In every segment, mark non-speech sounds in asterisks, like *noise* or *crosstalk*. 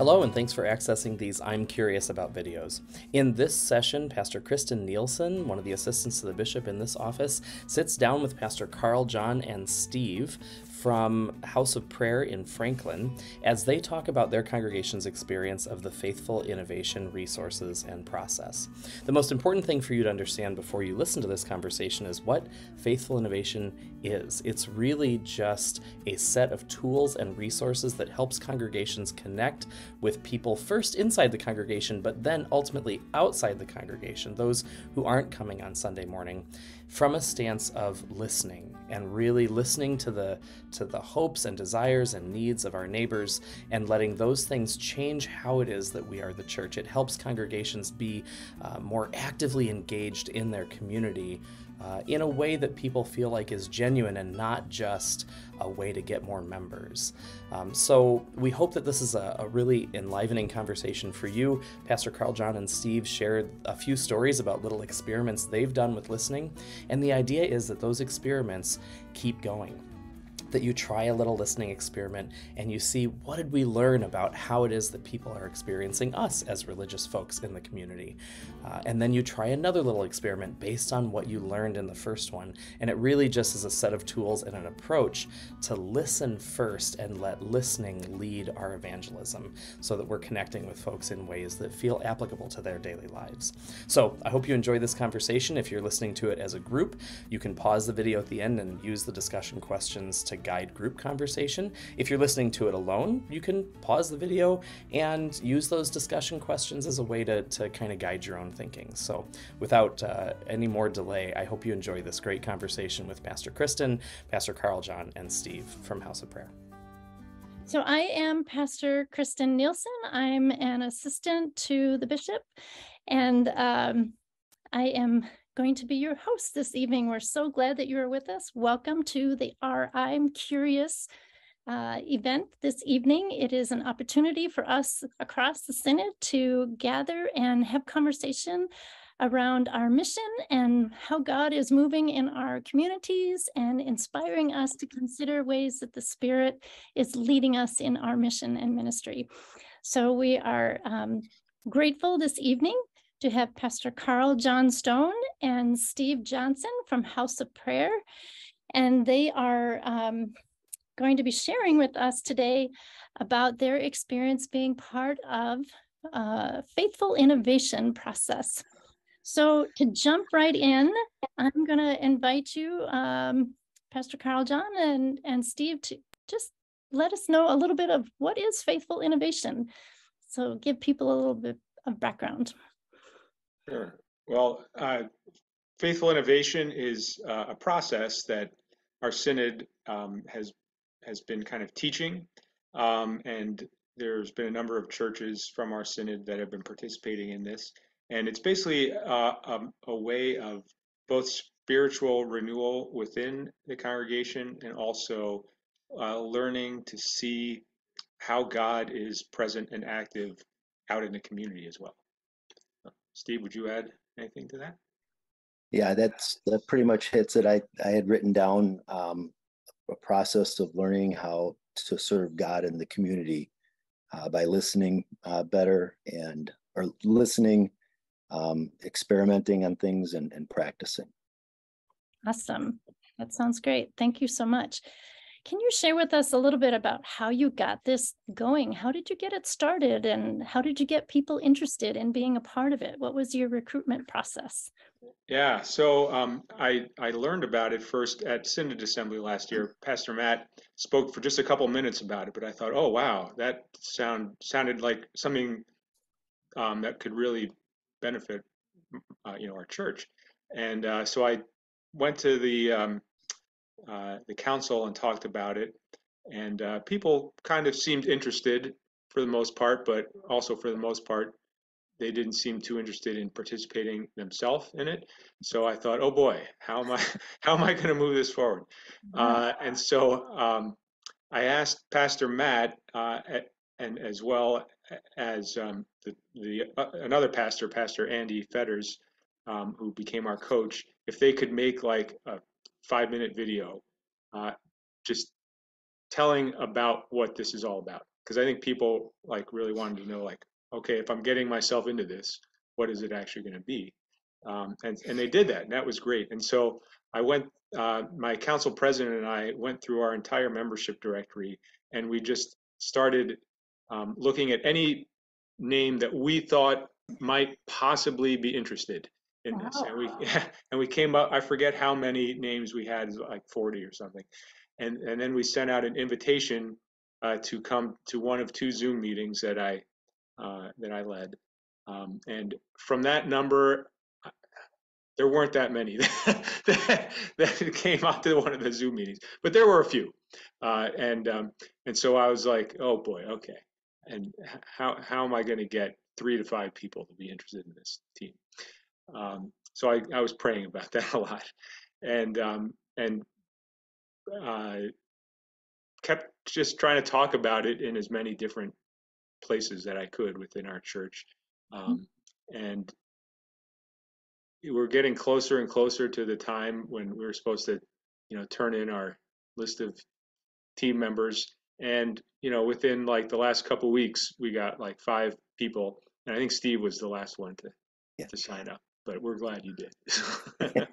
Hello, and thanks for accessing these I'm Curious About videos. In this session, Pastor Kristen Nielsen, one of the assistants to the bishop in this office, sits down with Pastor Karl-John and Steve from House of Prayer in Franklin as they talk about their congregation's experience of the faithful innovation resources and process. The most important thing for you to understand before you listen to this conversation is what faithful innovation is. It's really just a set of tools and resources that helps congregations connect with people first inside the congregation, but then ultimately outside the congregation, those who aren't coming on Sunday morning, from a stance of listening and really listening to the to the hopes and desires and needs of our neighbors and letting those things change how it is that we are the church. It helps congregations be uh, more actively engaged in their community uh, in a way that people feel like is genuine and not just a way to get more members. Um, so we hope that this is a, a, really enlivening conversation for you. Pastor Karl-John and Steve shared a few stories about little experiments they've done with listening, and the idea is that those experiments keep going that you try a little listening experiment and you see what did we learn about how it is that people are experiencing us as religious folks in the community. Uh, and then you try another little experiment based on what you learned in the first one. And it really just is a set of tools and an approach to listen first and let listening lead our evangelism so that we're connecting with folks in ways that feel applicable to their daily lives. So I hope you enjoy this conversation. If you're listening to it as a group, you can pause the video at the end and use the discussion questions to guide group conversation. If you're listening to it alone, you can pause the video and use those discussion questions as a way to, to kind of guide your own thinking. So, without uh, any more delay, I hope you enjoy this great conversation with Pastor Kristen, Pastor Karl-John, and Steve from House of Prayer. So, I am Pastor Kristen Nielsen. I'm an assistant to the bishop, and um, I am going to be your host this evening. We're so glad that you are with us. Welcome to the Our I'm Curious uh, event this evening. It is an opportunity for us across the Synod to gather and have conversation around our mission and how God is moving in our communities and inspiring us to consider ways that the Spirit is leading us in our mission and ministry. So we are um, grateful this evening to have Pastor Karl-John Stone and Steve Johnson from House of Prayer. And they are um, going to be sharing with us today about their experience being part of a faithful innovation process. So to jump right in, I'm going to invite you, um, Pastor Karl-John and, and Steve, to just let us know a little bit of what is faithful innovation. So give people a little bit of background. Sure. Well, uh, faithful innovation is uh, a process that our synod um, has has been kind of teaching, um, and there's been a number of churches from our synod that have been participating in this. And it's basically uh, um, a way of both spiritual renewal within the congregation and also uh, learning to see how God is present and active out in the community as well. Steve, would you add anything to that? Yeah, that's that pretty much hits it. I I had written down um, a process of learning how to serve God in the community uh, by listening uh, better and or listening, um, experimenting on things and, and practicing. Awesome. That sounds great. Thank you so much. Can you share with us a little bit about how you got this going? How did you get it started and how did you get people interested in being a part of it? What was your recruitment process? Yeah, so um, I, I learned about it first at Synod Assembly last year. Pastor Matt spoke for just a couple minutes about it, but I thought, oh wow, that sound sounded like something um, that could really benefit, uh, you know, our church. And uh, so I went to the um, uh, the council and talked about it. And uh, people kind of seemed interested for the most part, but also for the most part, they didn't seem too interested in participating themselves in it. So I thought, oh boy, how am I *laughs* how am I going to move this forward? Uh, and so um, I asked Pastor Matt uh, and as well as um, the, the uh, another pastor, Pastor Andy Fetters, um, who became our coach, if they could make like a five minute video uh, just telling about what this is all about. because I think people like really wanted to know like, okay, if I'm getting myself into this, what is it actually going to be? Um, and and they did that, and that was great. And so I went. Uh, my council president and I went through our entire membership directory, and we just started um, looking at any name that we thought might possibly be interested in wow. this. And we *laughs* and we came up. I forget how many names we had, like 40 or something. And and then we sent out an invitation uh, to come to one of two Zoom meetings that I uh, that I led. Um, and from that number, there weren't that many *laughs* that, that came out to one of the Zoom meetings, but there were a few. Uh, and um, and so I was like, oh boy, okay. And how how am I going to get three to five people to be interested in this team? Um, so I, I was praying about *laughs* that a lot, and um, and uh, kept just trying to talk about it in as many different places that I could within our church. Mm-hmm. Um, and we're getting closer and closer to the time when we were supposed to, you know, turn in our list of team members. And you know, within like the last couple weeks, we got like five people, and I think Steve was the last one to yeah. to sign up. But we're glad you did. *laughs*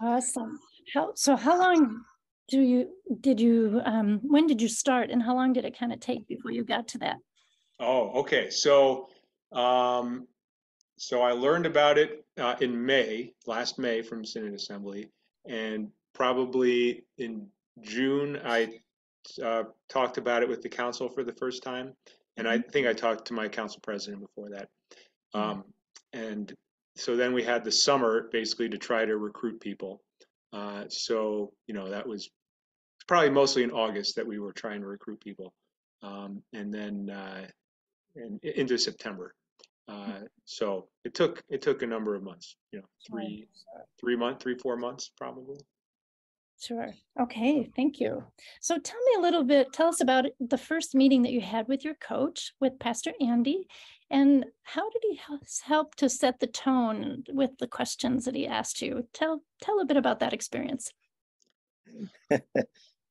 awesome. How so? How long do you did you um, when did you start, and how long did it kind of take before you got to that? Oh, okay. So um, so I learned about it uh, in May, last May from Synod Assembly, and probably in June I uh, talked about it with the council for the first time, and I mm-hmm. think I talked to my council president before that. Um, and so then we had the summer basically to try to recruit people. Uh, so you know that was probably mostly in August that we were trying to recruit people, um, and then uh, and into September. Uh, so it took it took a number of months, you know, three three month, three four months probably. Sure. Okay. Thank you. So tell me a little bit. Tell us about the first meeting that you had with your coach, with Pastor Andy, and how did he help to set the tone with the questions that he asked you? Tell tell a bit about that experience. *laughs*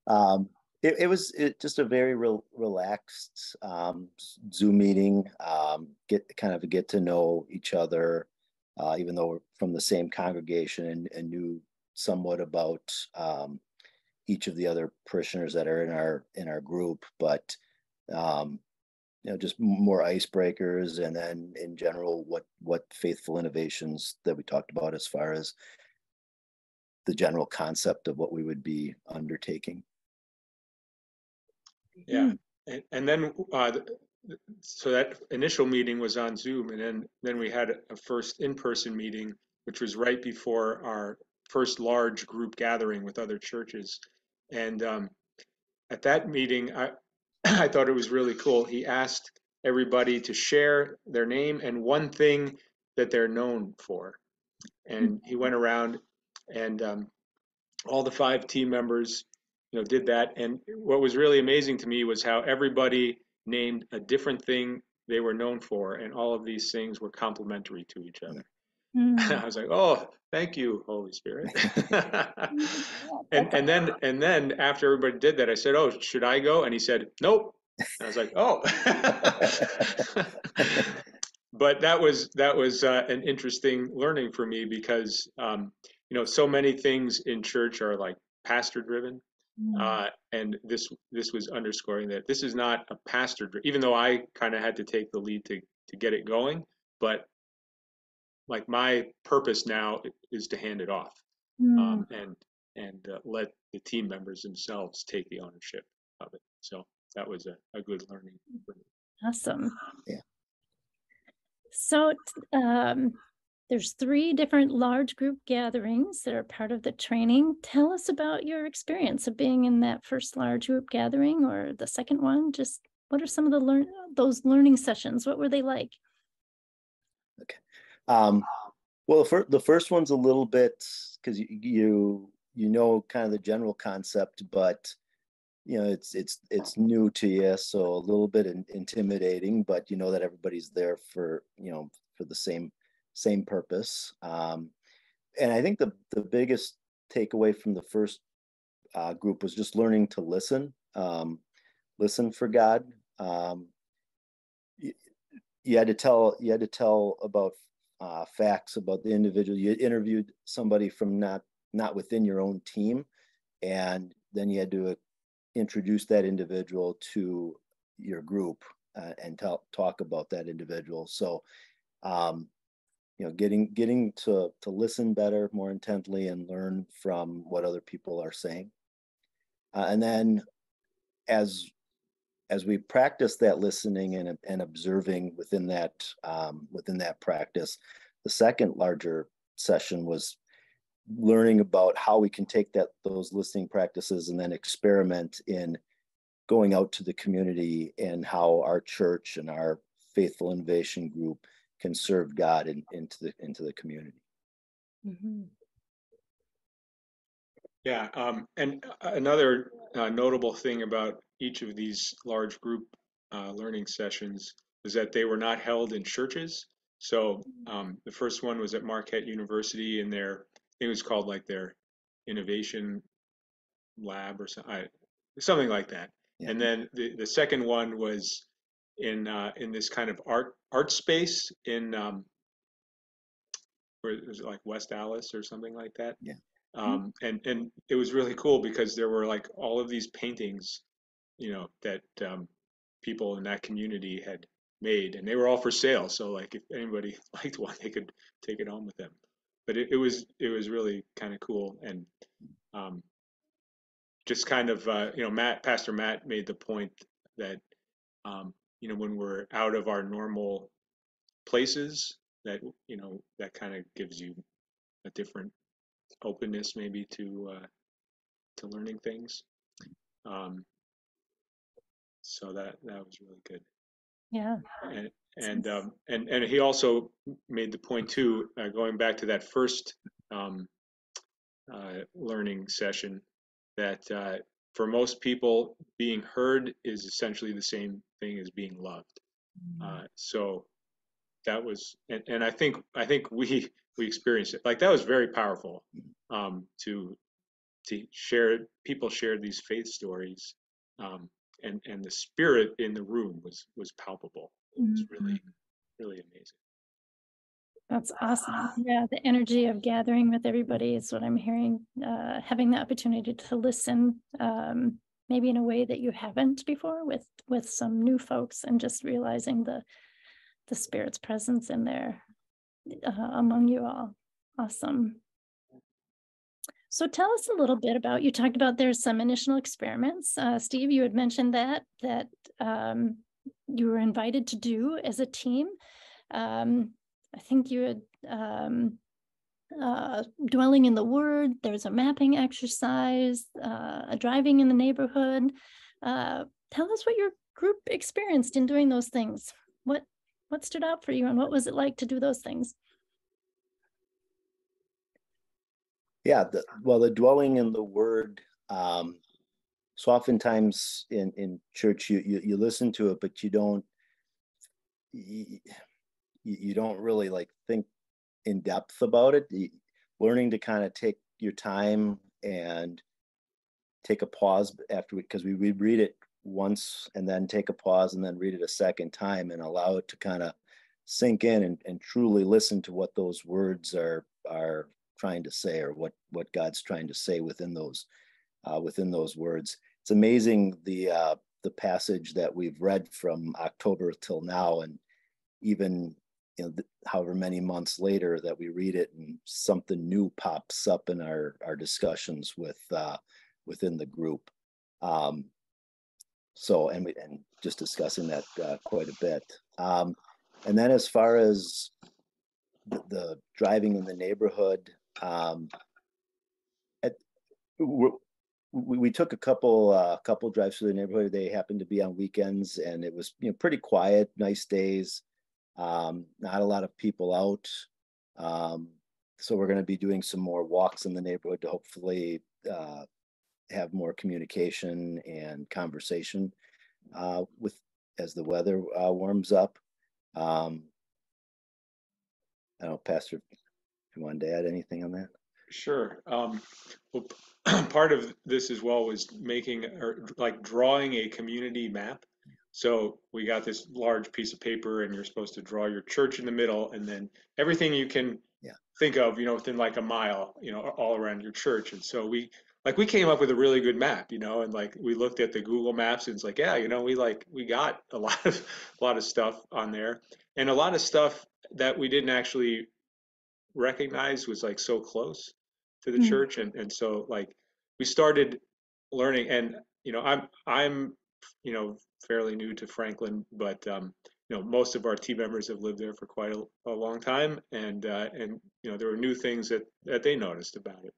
um, it, it was it, just a very real, relaxed um, Zoom meeting. Um, get kind of get to know each other, uh, even though we're from the same congregation and, and knew somewhat about um, each of the other parishioners that are in our in our group. But um, you know, just more icebreakers, and then in general, what what faithful innovations that we talked about as far as the general concept of what we would be undertaking. Yeah, mm. and, and then uh, so that initial meeting was on Zoom, and then then we had a first in-person meeting, which was right before our first large group gathering with other churches, and um, at that meeting, I *clears throat* I thought it was really cool. He asked everybody to share their name and one thing that they're known for, and he went around and um, all the five team members you know, did that. And what was really amazing to me was how everybody named a different thing they were known for, and all of these things were complementary to each other. Mm. *laughs* I was like, "Oh, thank you, Holy Spirit." *laughs* and and then and then after everybody did that, I said, "Oh, should I go?" And he said, "Nope." And I was like, "Oh." *laughs* but that was that was uh, an interesting learning for me because um, you know so many things in church are like pastor driven Mm. Uh, and this this was underscoring that this is not a pastor, even though I kind of had to take the lead to to get it going. But like my purpose now is to hand it off um, mm. um, and and uh, let the team members themselves take the ownership of it. So that was a, a good learning for me. Awesome. Yeah. So um, there's three different large group gatherings that are part of the training. Tell us about your experience of being in that first large group gathering or the second one. Just what are some of the learn those learning sessions? What were they like? Okay. Um, well, the, fir- the first one's a little bit because you, you you know kind of the general concept, but you know it's it's it's new to you, so a little bit in, intimidating. But you know that everybody's there for you know for the same same purpose. Um, and I think the the biggest takeaway from the first uh, group was just learning to listen, um, listen for God. Um, you, you had to tell you had to tell about uh, facts about the individual. You interviewed somebody from not not within your own team, and then you had to introduce that individual to your group uh, and tell, talk about that individual. So, um, you know, getting getting to to listen better, more intently, and learn from what other people are saying, uh, and then as as we practice that listening and, and observing within that um, within that practice, the second larger session was learning about how we can take that those listening practices and then experiment in going out to the community and how our church and our faithful innovation group can serve God in, into the into the community. Mm-hmm. Yeah, um, and another uh, notable thing about each of these large group uh, learning sessions was that they were not held in churches. So um, the first one was at Marquette University in their, it was called like their innovation lab or something, something like that. Yeah. And then the, the second one was in uh, in this kind of art art space in um, where was it like West Allis or something like that. Yeah. Um, and and it was really cool because there were like all of these paintings you know that um, people in that community had made, and they were all for sale. So like if anybody *laughs* liked one, they could take it home with them. But it, it was it was really kind of cool and um, just kind of uh, you know Matt Pastor Matt made the point that um, you know when we're out of our normal places that you know that kind of gives you a different openness maybe to uh, to learning things. Um, so that that was really good. Yeah. And and um, and and he also made the point too, uh, going back to that first um, uh, learning session, that uh, for most people, being heard is essentially the same thing as being loved. Mm-hmm. so that was, and, and I think I think we we experienced it. Like that was very powerful um, to to share. People shared these faith stories. Um, and and the spirit in the room was was palpable. It was really mm-hmm. really amazing. That's awesome. Yeah, the energy of gathering with everybody is what I'm hearing. Uh, having the opportunity to listen, um, maybe in a way that you haven't before, with with some new folks, and just realizing the the spirit's presence in there uh, among you all. Awesome. So tell us a little bit about, you talked about there's some initial experiments. Uh, Steve, you had mentioned that, that um, you were invited to do as a team. Um, I think you had um, uh, dwelling in the word, there's a mapping exercise, uh, a driving in the neighborhood. Uh, tell us what your group experienced in doing those things. What, what stood out for you and what was it like to do those things? Yeah the, well the dwelling in the word um so oftentimes in in church you you, you listen to it but you don't you, you don't really like think in depth about it. You, learning to kind of take your time and take a pause after because we, we read it once and then take a pause and then read it a second time and allow it to kind of sink in and, and truly listen to what those words are are trying to say or what what God's trying to say within those uh, within those words. It's amazing the uh, the passage that we've read from October till now, and even you know, however many months later that we read it, and something new pops up in our our discussions with uh, within the group. Um, so, and we, and just discussing that uh, quite a bit. Um, and then as far as the, the driving in the neighborhood, um, at, we, we took a couple uh, couple drives through the neighborhood. They happened to be on weekends, and it was you know pretty quiet, nice days. Um, not a lot of people out. Um, so we're going to be doing some more walks in the neighborhood to hopefully uh, have more communication and conversation uh, with as the weather uh, warms up. Um, I don't know, Pastor you wanted to add anything on that? Sure. Um, well, *clears throat* part of this as well was making or like drawing a community map. So we got this large piece of paper, and you're supposed to draw your church in the middle, and then everything you can Yeah. think of, you know, within like a mile, you know, all around your church. And so we like we came up with a really good map, you know, and like we looked at the Google Maps, and it's like, yeah, you know, we like we got a lot of *laughs* a lot of stuff on there, and a lot of stuff that we didn't actually recognize was like so close to the Mm. church and and so like we started learning and you know i'm i'm you know fairly new to franklin but um you know most of our team members have lived there for quite a, a long time and uh and you know there were new things that that they noticed about it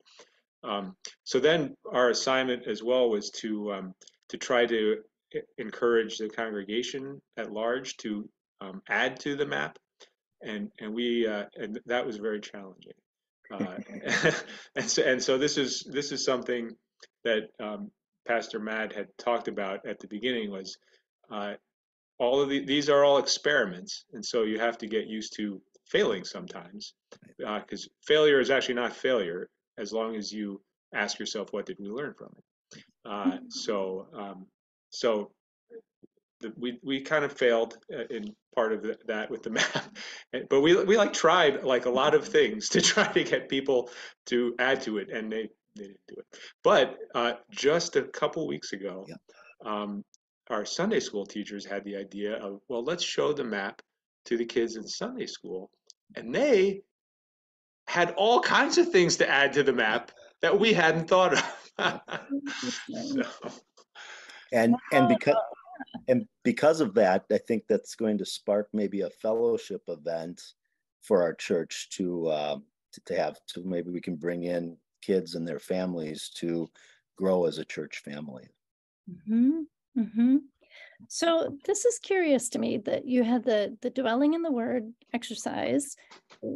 um so then our assignment as well was to um to try to encourage the congregation at large to um, add to the map and and we uh, and that was very challenging. *laughs* Uh, *laughs* and so and so this is this is something that um, Pastor Matt had talked about at the beginning was uh, all of the, these are all experiments, and so you have to get used to failing sometimes because failure is actually not failure as long as you ask yourself what did we learn from it. Uh, *laughs* so um, so the, we we kind of failed uh, in part of the, that with the *laughs* map, but we we like tried like a lot of things to *laughs* try to get people to add to it, and they they didn't do it. But uh, just a couple weeks ago, Yeah. um, our Sunday school teachers had the idea of well, let's show the map to the kids in Sunday school, and they had all kinds of things to add to the map that we hadn't thought of. *laughs* so, And and because and because of that, I think that's going to spark maybe a fellowship event for our church to um, to, to have to maybe we can bring in kids and their families to grow as a church family. hmm hmm So this is curious to me that you had the the dwelling in the word exercise,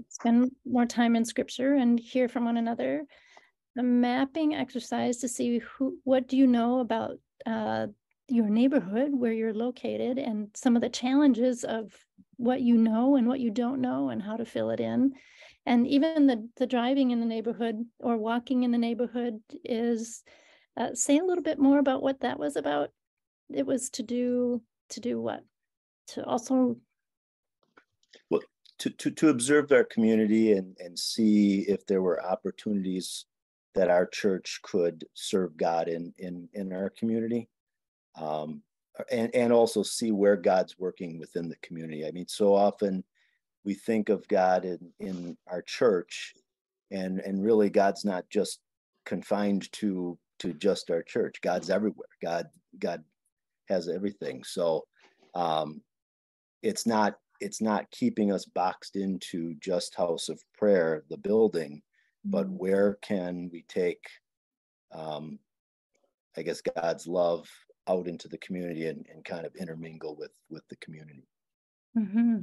spend more time in scripture and hear from one another. The mapping exercise to see who what do you know about uh, your neighborhood where you're located and some of the challenges of what you know and what you don't know and how to fill it in. And even the the driving in the neighborhood or walking in the neighborhood is uh, say a little bit more about what that was about it was to do to do what to also well to, to, to observe our community and, and see if there were opportunities that our church could serve God in, in, in our community. Um, and, and also see where God's working within the community. I mean, so often we think of God in, in our church and, and really God's not just confined to, to just our church. God's everywhere. God, God has everything. So, um, it's not it's not keeping us boxed into just house of prayer the building but where can we take um i guess god's love out into the community and, and kind of intermingle with with the community. Hmm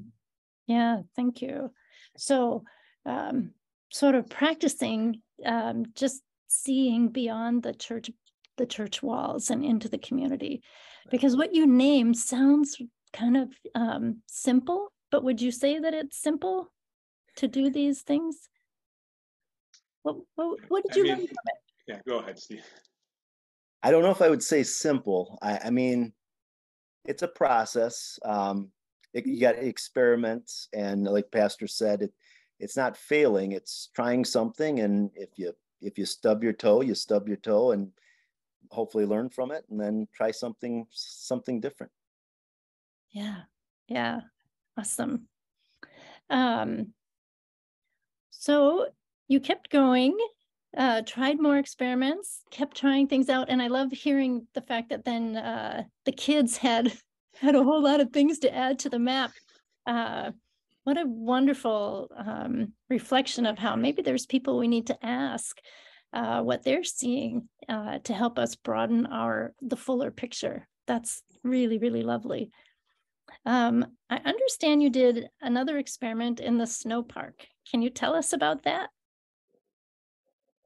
yeah thank you. So um sort of practicing um just seeing beyond the church the church walls and into the community. Because what you name sounds kind of um simple but would you say that it's simple to do these things? What what, what did I you mean, learn from it? yeah, go ahead, Steve. I don't know if i would say simple. I, I mean it's a process. Um it, you got experiments and like pastor said it it's not failing. It's trying something and if you if you stub your toe you stub your toe and hopefully learn from it and then try something something different. Yeah, yeah, awesome. Um, so you kept going, uh, tried more experiments, kept trying things out, and I love hearing the fact that then uh, the kids *laughs* had had a whole lot of things to add to the map. Uh, what a wonderful um, reflection of how maybe there's people we need to ask uh, what they're seeing uh, to help us broaden our the fuller picture. That's really really lovely. Um, I understand you did another experiment in the snow park. Can you tell us about that?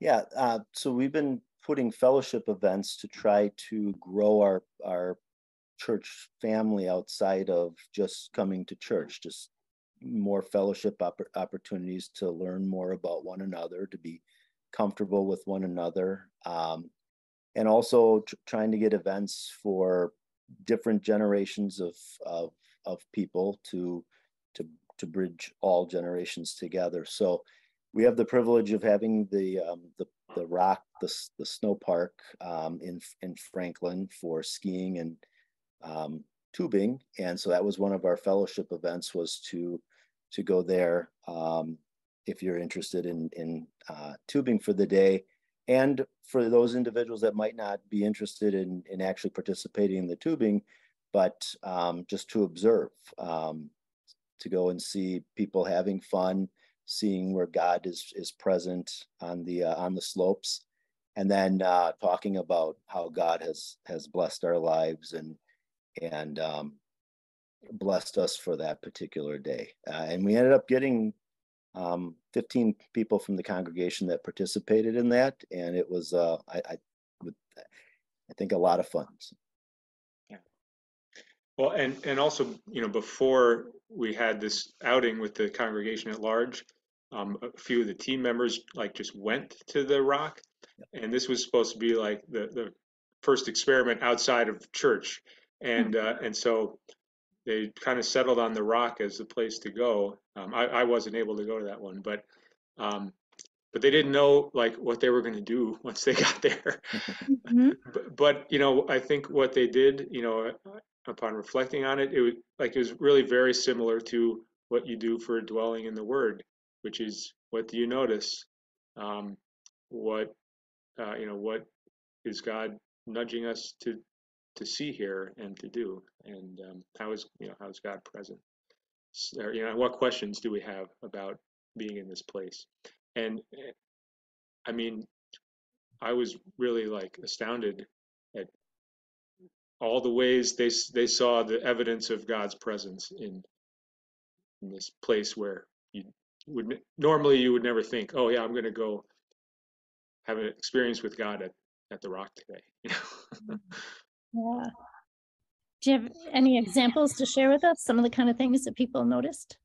Yeah uh, so we've been putting fellowship events to try to grow our our church family outside of just coming to church just more fellowship oppor- opportunities to learn more about one another to be comfortable with one another. Um, and also tr- trying to get events for different generations of, of, of people to, to, to bridge all generations together. So we have the privilege of having the, um, the, the rock, the, the snow park um, in, in Franklin for skiing and um, tubing. And so that was one of our fellowship events was to, to go there um, if you're interested in, in uh, tubing for the day. And for those individuals that might not be interested in, in actually participating in the tubing, but um, just to observe, um, to go and see people having fun, seeing where God is is present on the uh, on the slopes, and then uh, talking about how God has has blessed our lives and and um, blessed us for that particular day. Uh, and we ended up getting um, 15 people from the congregation that participated in that, and it was uh, I, I, I think a lot of fun. Yeah. Well, and and also you know before we had this outing with the congregation at large, um, a few of the team members like just went to the rock, and this was supposed to be like the the first experiment outside of church, and uh, and so they kind of settled on the rock as the place to go. Um, I, I wasn't able to go to that one, but um, but they didn't know like what they were going to do *laughs* once they got there. Mhm. *laughs* but, but you know, I think what they did, you know, upon reflecting on it, it was like it was really very similar to what you do for dwelling in the Word, which is what do you notice? Um, what uh, you know, what is God nudging us to to see here and to do and um, how is you know how is god present so, you know what questions do we have about being in this place and eh, i mean i was really like astounded at all the ways they they saw the evidence of god's presence in in this place where you would normally you would never think oh yeah i'm going to go have an experience with god at, at the rock today *laughs* you know Yeah. Do you have any examples to share with us? Some of the kind of things that people noticed?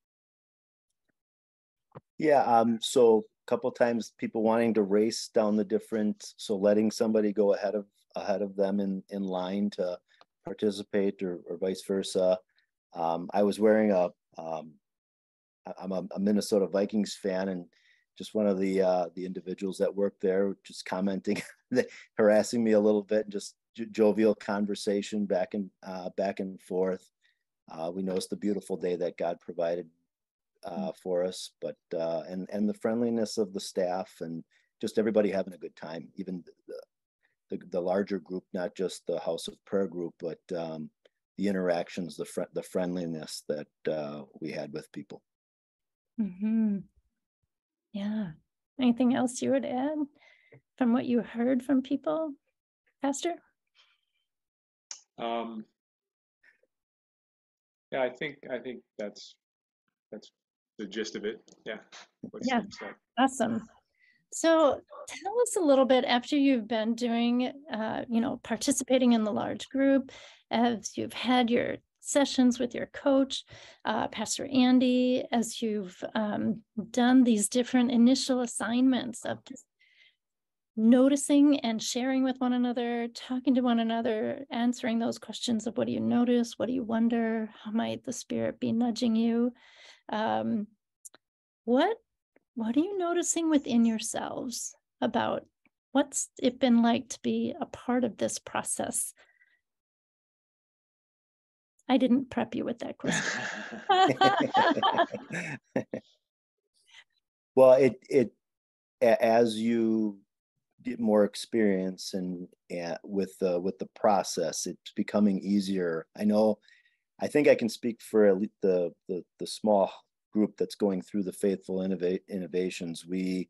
Yeah, um, so a couple times people wanting to race down the different, so letting somebody go ahead of ahead of them in in line to participate or, or vice versa. Um, I was wearing a um, I- I'm a, a Minnesota Vikings fan and just one of the uh, the individuals that work there just commenting, *laughs* harassing me a little bit and just jo- jovial conversation back and uh, back and forth. Uh, we noticed the beautiful day that God provided uh, for us, but uh, and and the friendliness of the staff and just everybody having a good time. Even the the, the larger group, not just the House of Prayer group, but um, the interactions, the fr- the friendliness that uh, we had with people. Hmm Yeah. Anything else you would add from what you heard from people, Pastor? Um, yeah, I think I think that's that's the gist of it. Yeah. Yeah. Awesome. So tell us a little bit after you've been doing, uh, you know, participating in the large group, as you've had your sessions with your coach, uh, Pastor Andy, as you've um, done these different initial assignments of just noticing and sharing with one another, talking to one another, answering those questions of what do you notice, what do you wonder, how might the Spirit be nudging you? Um, what what are you noticing within yourselves about what's it been like to be a part of this process? I didn't prep you with that question. *laughs* well, it it as you get more experience and, and with the with the process, it's becoming easier. I know, I think I can speak for the the the small group that's going through the faithful innovate innovations. We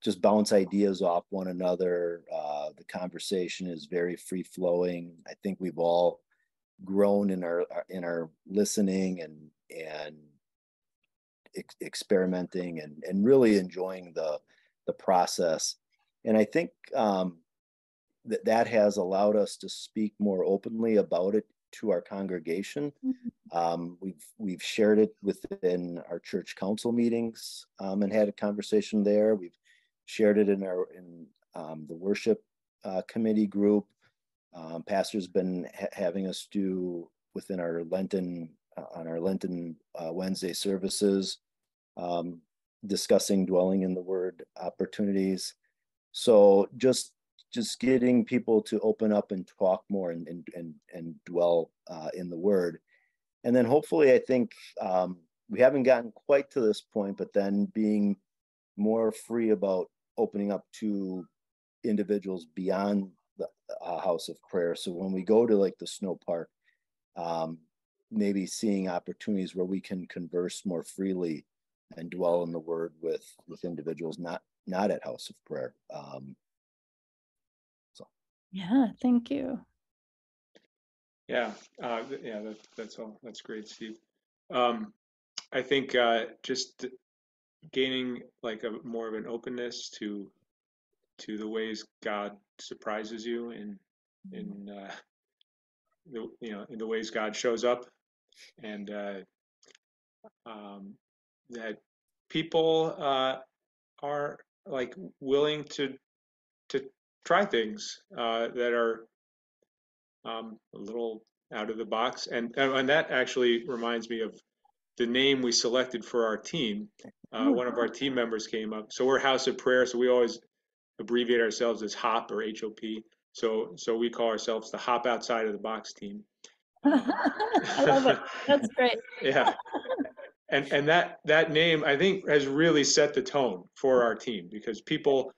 just bounce ideas off one another. Uh, the conversation is very free flowing. I think we've all grown in our our- in our listening and and ex- experimenting and and really enjoying the the process. And i think um that that has allowed us to speak more openly about it to our congregation. Um, we've we've shared it within our church council meetings um, and had a conversation there. We've shared it in our in um, the worship uh, committee group. Um, pastor's been ha- having us do within our Lenten uh, on our Lenten uh, Wednesday services, um, discussing dwelling in the Word opportunities. So just just getting people to open up and talk more and and and, and dwell uh, in the Word, and then hopefully I think um, we haven't gotten quite to this point, but then being more free about opening up to individuals beyond the uh, house of prayer. So when we go to like the snow park, um, maybe seeing opportunities where we can converse more freely and dwell in the word with with individuals not not at house of prayer. Um, so Yeah, thank you. Yeah, uh, yeah, that, that's all. That's great, Steve. Um, I think uh, just gaining like a more of an openness to to the ways God surprises you in in uh, the you know in the ways God shows up, and uh, um, that people uh, are like willing to to try things uh, that are um, a little out of the box, and and that actually reminds me of the name we selected for our team. Uh, one of our team members came up. So we're House of Prayer, so we always abbreviate ourselves as HOP or HOP. So so we call ourselves the Hop Outside of the Box team. *laughs* I love it. That's great. *laughs* yeah. And and that that name I think has really set the tone for our team because people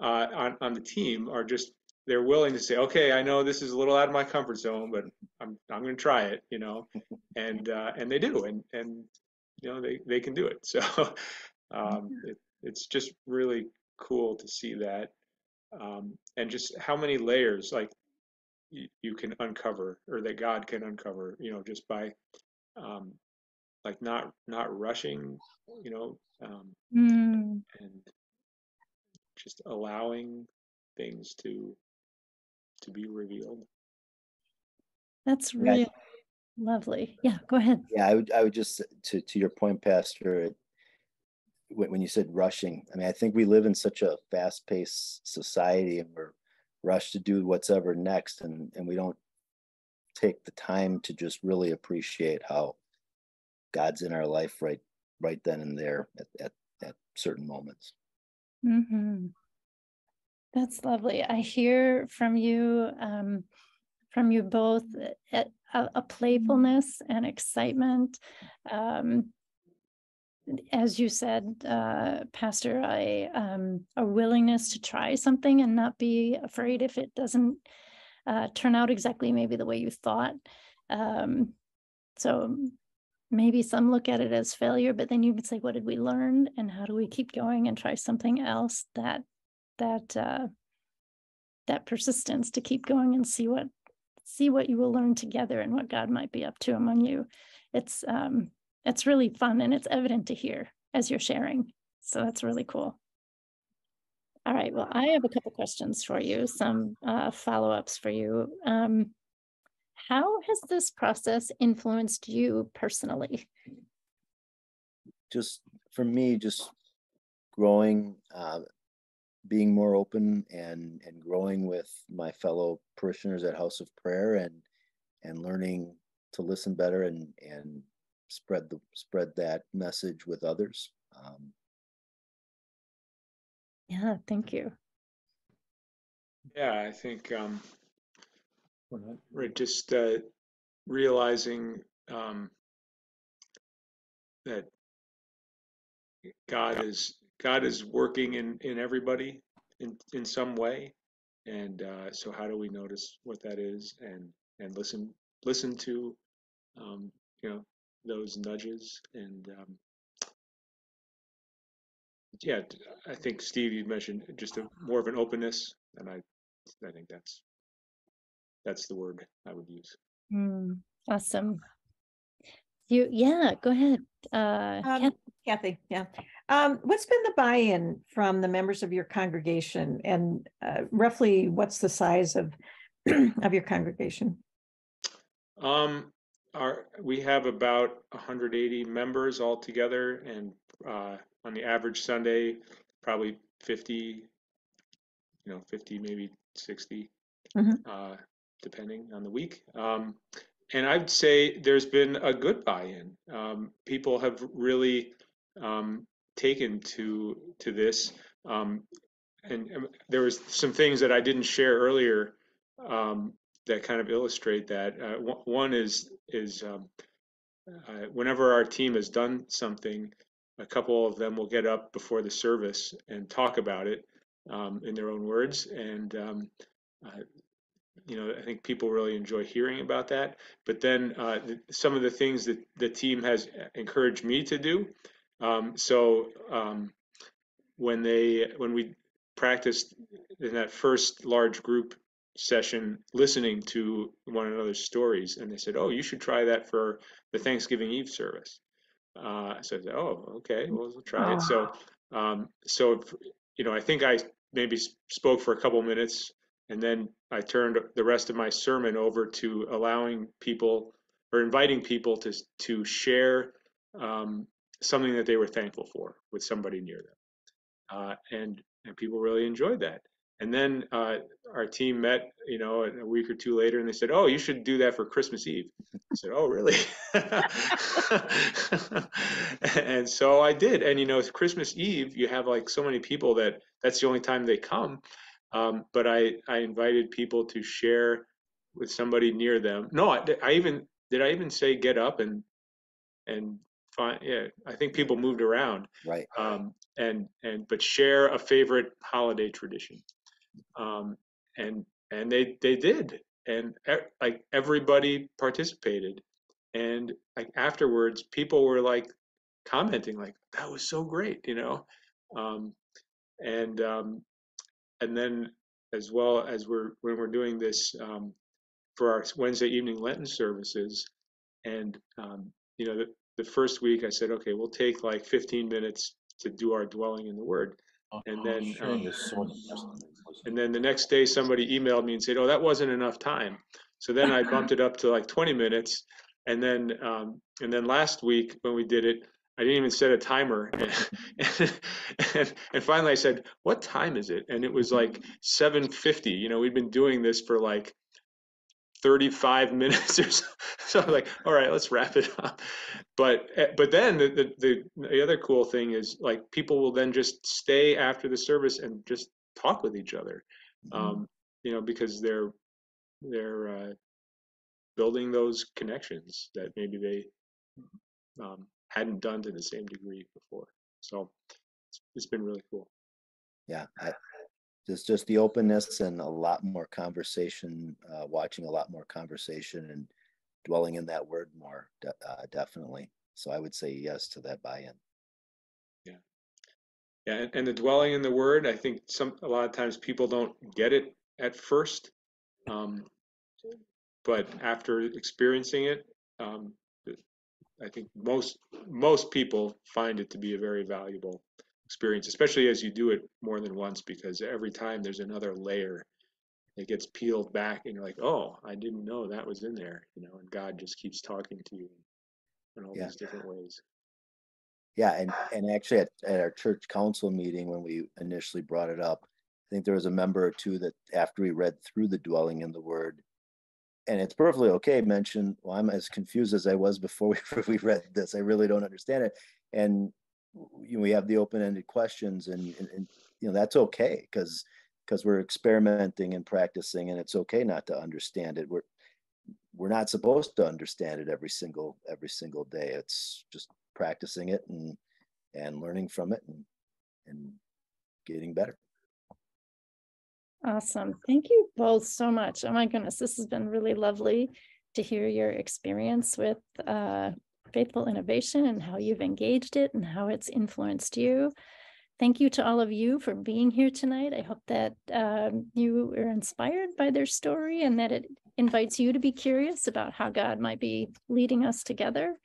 uh, on on the team are just they're willing to say, okay, I know this is a little out of my comfort zone, but I'm I'm going to try it, you know, and uh, and they do, and and you know they they can do it. *laughs* So um, it, it's just really cool to see that, um, and just how many layers like you, you can uncover or that God can uncover, you know, just by um, like not not rushing, you know, um, Mm, and just allowing things to to be revealed. that's Yeah. really lovely. Yeah, go ahead. yeah, I would I would just to to your point, Pastor. it- When, you said rushing, I mean, I think we live in such a fast-paced society, and we're rushed to do what's ever next, and and we don't take the time to just really appreciate how God's in our life right right then and there at at, at certain moments. hmm That's lovely. I hear from you, um, from you both, uh, a, a playfulness and excitement. Um, as you said, uh, Pastor, I um, a willingness to try something and not be afraid if it doesn't uh, turn out exactly maybe the way you thought. Um, so maybe some look at it as failure, but then you can say, what did we learn, and how do we keep going and try something else that that uh, that persistence to keep going and see what see what you will learn together and what God might be up to among you. It's um, it's really fun and it's evident to hear as you're sharing. So that's really cool. All right. Well, I have a couple questions for you, some uh, follow ups for you. Um, how has this process influenced you personally? Just for me, just growing, uh, being more open and and growing with my fellow parishioners at House of Prayer and and learning to listen better and and spread the spread that message with others. Um, Yeah, thank you. Yeah, I think um, right, just uh, realizing um, that God is God is working in in everybody in in some way, and uh, so how do we notice what that is and and listen listen to um, you know those nudges and um, yeah, I think Steve you mentioned just a more of an openness, and I I think that's that's the word I would use. Hmm, awesome. You, yeah, go ahead. Uh, Um, Kath- Kathy, yeah. Um, what's been the buy-in from the members of your congregation and uh, roughly what's the size of *clears throat* of your congregation? Um, our, we have about 180 members altogether, and uh, on the average Sunday, probably 50, you know, 50, maybe 60, Mhm. uh, depending on the week. Um, and I'd say there's been a good buy-in. Um, people have really um, taken to to this. Um, and um, there was some things that I didn't share earlier um, that kind of illustrate that. Uh, one- is is um, uh, whenever our team has done something, a couple of them will get up before the service and talk about it um, in their own words. And um, uh, you know, I think people really enjoy hearing about that. But then uh, th- some of the things that the team has encouraged me to do. Um, so um, when they when we practiced in that first large group session listening to one another's stories and they said oh you should try that for the thanksgiving eve service. Uh, so i said oh okay well, we'll try it. So um, so you know i think i maybe spoke for a couple minutes and then i turned the rest of my sermon over to allowing people or inviting people to to share um, something that they were thankful for with somebody near them. Uh, and and people really enjoyed that. And then uh, our team met, you know, a week or two later, and they said, "Oh, you should do that for Christmas Eve." I said, "Oh, really?" *laughs* and so I did. And you know, Christmas Eve, you have like so many people that that's the only time they come. Um, but I I invited people to share with somebody near them. No, I, I even did. I even say get up and and find. Yeah, I think people moved around Right. um, and and but share a favorite holiday tradition um, and and they they did and e- like everybody participated and like afterwards people were like commenting like that was so great you know? Um, and um, and then as well as we're when we're doing this um, for our Wednesday evening Lenten services and um, you know the, the first week I said okay we'll take like 15 minutes to do our dwelling in the Word, and then um, and then the next day somebody emailed me and said, "Oh, that wasn't enough time." So then I bumped it up to like 20 minutes, and then um, and then last week when we did it, I didn't even set a timer, and, *laughs* and, and finally I said, "What time is it?" And it was like 7:50. You know, we'd been doing this for like 35 minutes *laughs* or so. So I'm like, all right, let's wrap it up. But eh, but then the, the the the other cool thing is like people will then just stay after the service and just talk with each other, um, you know, because they're they're uh, building those connections that maybe they um, hadn't done to the same degree before. So it's, it's been really cool. Yeah. I, just just the openness and a lot more conversation, uh, watching a lot more conversation and dwelling in that word more, de- uh, definitely. So I would say yes to that buy-in. Yeah, and, and the dwelling in the word, I think some a lot of times people don't get it at first, um, but after experiencing it, um, I think most most people find it to be a very valuable experience, especially as you do it more than once, because every time there's another layer that gets peeled back, and you're like, oh, I didn't know that was in there, you know, and God just keeps talking to you in all Yeah. these different ways. Yeah, and and actually at, at our church council meeting when we initially brought it up, I think there was a member or two that after we read through the dwelling in the word, and it's perfectly okay, mentioned, well, I'm as confused as I was before *laughs* we, we read this. I really don't understand it. And you know, we have the open-ended questions and, and, and you know, that's okay because because we're experimenting and practicing and it's okay not to understand it. We're we're not supposed to understand it every single every single day. It's just practicing it and and learning from it and and getting better. Awesome. Thank you both so much. Oh my goodness, this has been really lovely to hear your experience with uh, Faithful Innovation and how you've engaged it and how it's influenced you. Thank you to all of you for being here tonight. I hope that um, you were inspired by their story and that it invites you to be curious about how God might be leading us together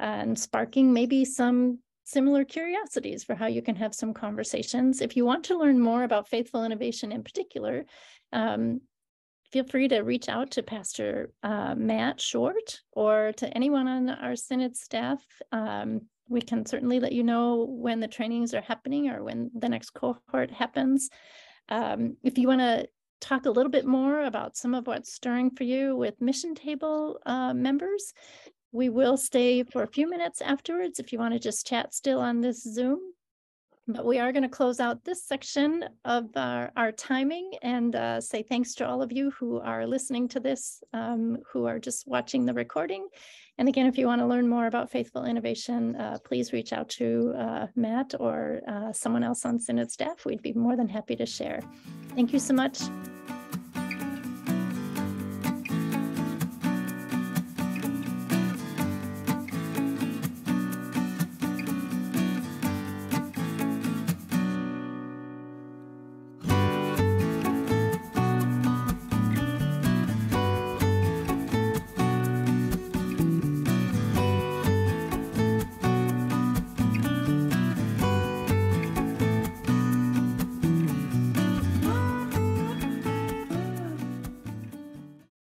and sparking maybe some similar curiosities for how you can have some conversations. If you want to learn more about faithful innovation in particular, um, feel free to reach out to Pastor uh, Matt Short or to anyone on our Synod staff. Um, we can certainly let you know when the trainings are happening or when the next cohort happens. Um, if you want to talk a little bit more about some of what's stirring for you with mission table uh, members, we will stay for a few minutes afterwards if you want to just chat still on this Zoom. But we are going to close out this section of our, our timing and uh, say thanks to all of you who are listening to this, um, who are just watching the recording. And again, if you want to learn more about Faithful Innovation, uh, please reach out to uh, Matt or uh, someone else on Synod staff. We'd be more than happy to share. Thank you so much.